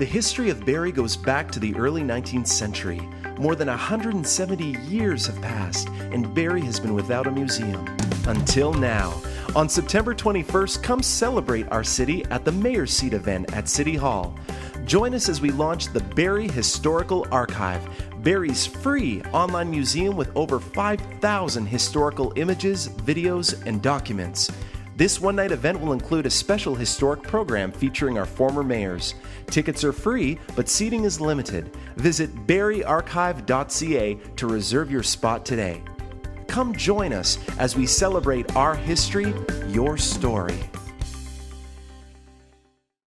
The history of Barrie goes back to the early 19th century. More than 170 years have passed, and Barrie has been without a museum. Until now. On September 21st, come celebrate our city at the Mayor's Seat event at City Hall. Join us as we launch the Barrie Historical Archive, Barrie's free online museum with over 5,000 historical images, videos, and documents. This one night event will include a special historic program featuring our former mayors. Tickets are free, but seating is limited. Visit barriearchive.ca to reserve your spot today. Come join us as we celebrate our history, your story.